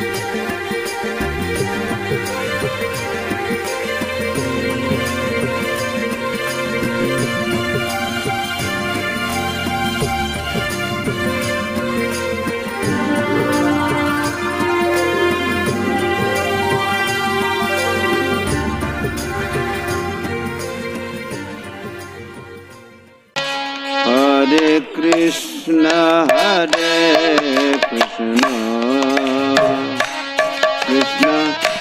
Hare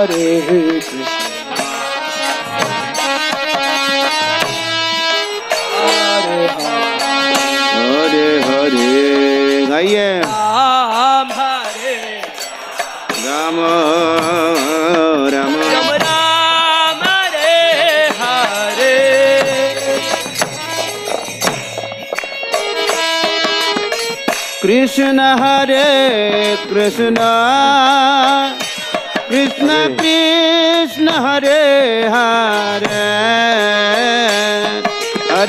Hare Krishna. Hare Hare गाइए। राम हरे। राम। राम राम हरे हरे। कृष्ण हरे Krishna.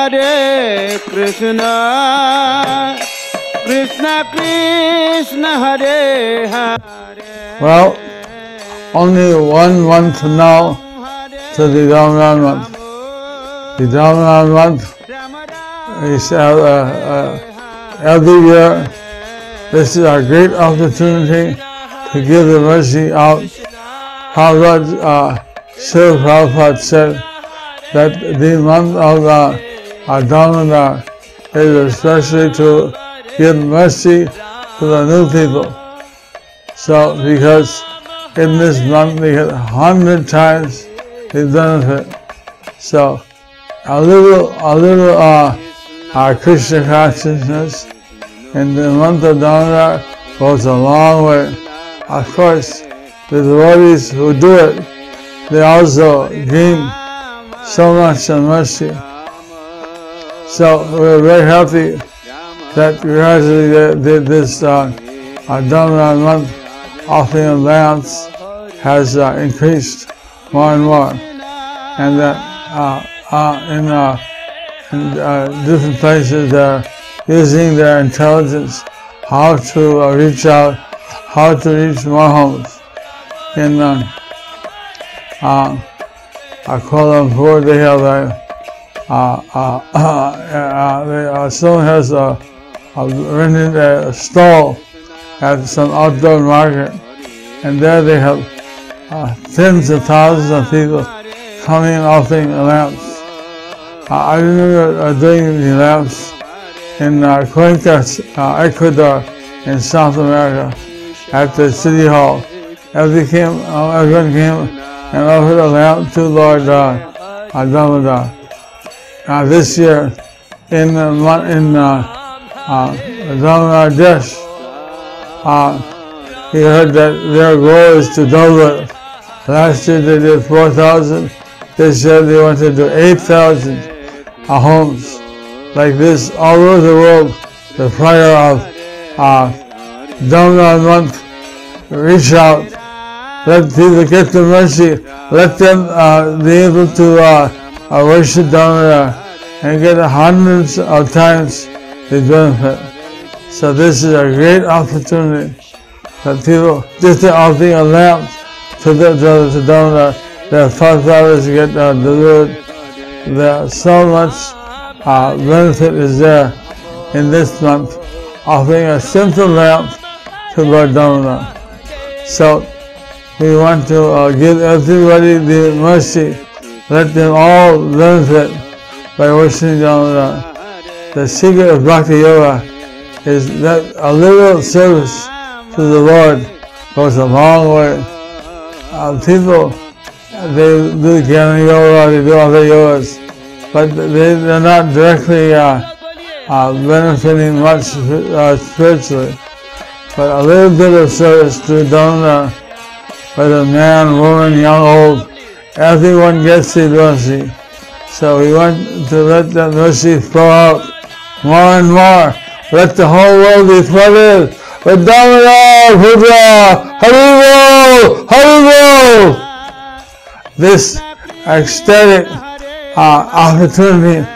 Hare Krishna, Krishna Krishna Hare Hare. Well, only one month now to the Damodar month. The Damodar month is uh, uh, uh, every year. This is a great opportunity to give the mercy out. How God, uh, Sri Prabhupada said that the month of uh, Damodar is especially to give mercy to the new people. So, because in this month we get hundred times the benefit. So, a little, a little, uh, uh, Krishna consciousness in the month of Damodar goes a long way. Of course, the devotees who do it, they also gain so much mercy. So, we're very happy that gradually the, the, this uh, Damodar month offering of lamps has uh, increased more and more, and that uh, uh, in, uh, in uh, different places they're using their intelligence how to reach out, how to reach more homes. In uh, uh, Kuala Lumpur, they have a uh, uh, uh, uh, someone has rented a stall at some outdoor market, and there they have tens of thousands of people coming and offering lamps. I remember doing the lamps in uh, Cuenca, uh, Ecuador, in South America, at the city hall. Every came, uh, everyone came and offered a lamp to Lord uh, Damodar. Uh, this year, in uh, in uh, uh, Bangladesh, uh, he heard that their goal is to double it, Last year they did 4,000. This year they want to do 8,000 uh, homes. Like this all over the world. The prayer of uh, month. Reach out. Let people get the mercy. Let them uh, be able to uh, uh, worship Damodar and get hundreds of times the benefit. So this is a great opportunity that people just offering a lamp to the to, Damodar, their five dollars get uh, delivered. There so much uh, benefit is there in this month, offering a simple lamp to Lord Damodar. So we want to uh, give everybody the mercy. Let them all learn benefit by worshiping Damodar. The secret of Bhakti Yoga is that a little service to the Lord goes a long way. Uh, people, they do Jnana Yoga, they do other yogas, but they, they're not directly uh, uh, benefiting much uh, spiritually. But a little bit of service to Damodar, whether man, woman, young, old, everyone gets the mercy. So we want to let that mercy flow out more and more. Let the whole world be flooded with Damodar, Pudra, Haribol, Haribol. This ecstatic uh, opportunity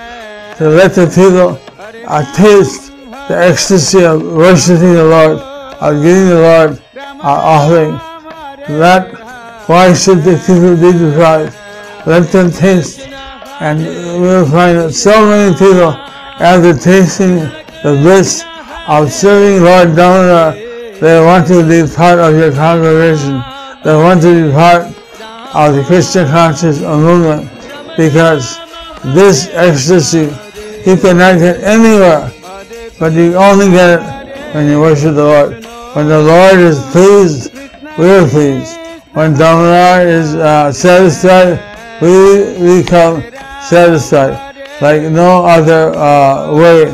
to let the people uh, taste the ecstasy of worshiping the Lord, of giving the Lord uh, offering. That why should the people be deprived? Let them taste, and we'll find that so many people, after tasting the bliss of serving Lord Damodar, they want to be part of your congregation. They want to be part of the Krishna conscious movement because this ecstasy you cannot get anywhere, but you only get it when you worship the Lord. When the Lord is pleased, we are pleased. When Damodar is uh, satisfied, we become satisfied like no other uh, way.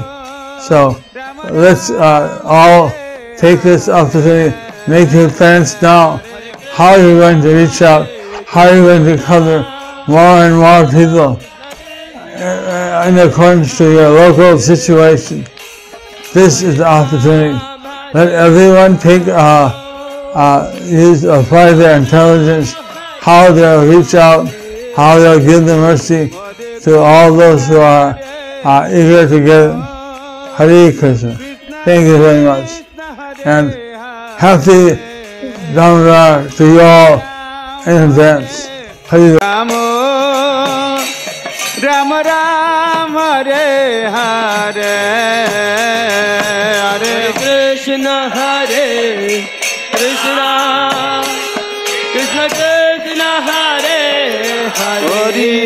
So let's uh, all take this opportunity, make your plans now. How you're you going to reach out? How you're you going to cover more and more people uh, in accordance to your local situation? This is the opportunity. Let everyone take uh, uh, use apply their intelligence, how they'll reach out, how they'll give the mercy to all those who are uh, eager to get it. Hare Krishna. Thank you very much. And happy Damodar to you all in advance. Hare Ram Ram Ram Hare Hare Hare Krishna Hare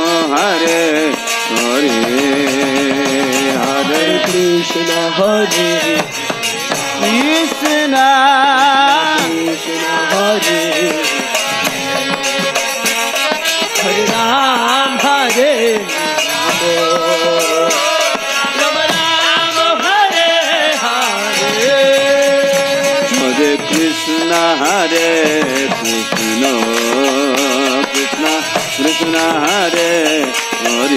Hare Hare. Hare Krishna Hare. Krishna. Krishna Hare Hare. Ram Hare Hare Hare. Hare Krishna Hare Krishna. 나래 머리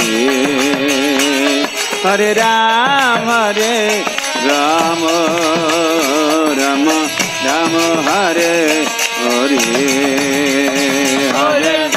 Hare Ram Hare Ram Ram Ram Hare Hare Hare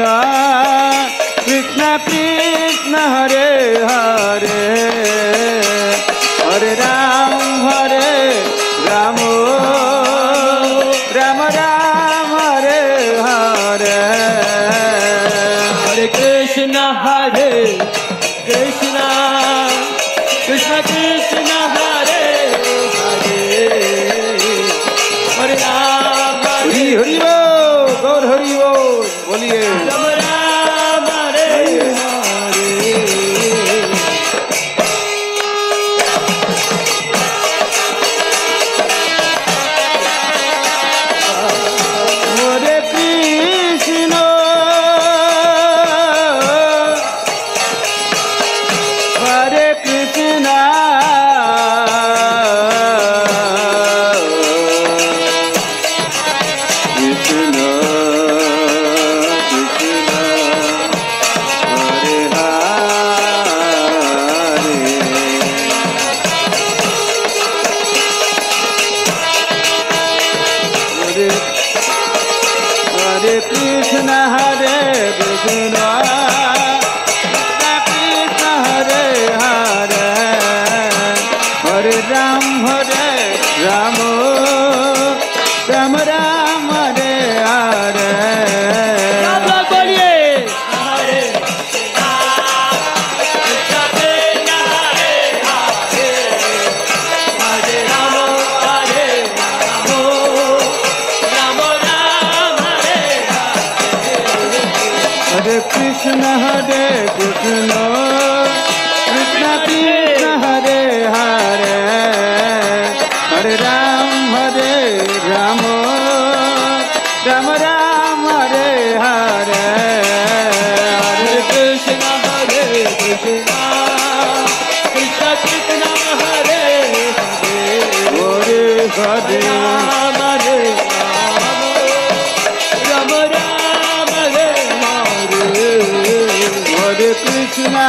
Krishna,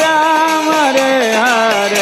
Ram રે હરે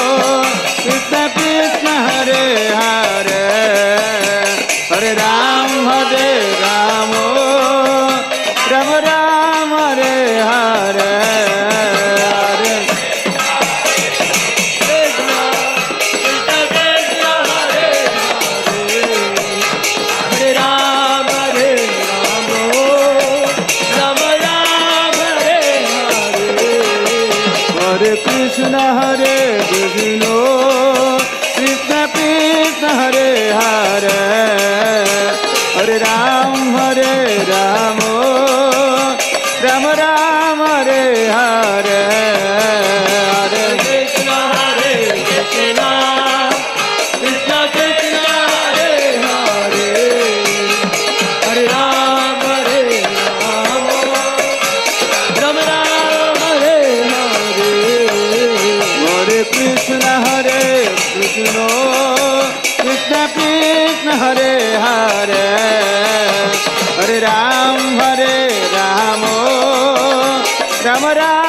it out. Ram Hare Ram Ram Ram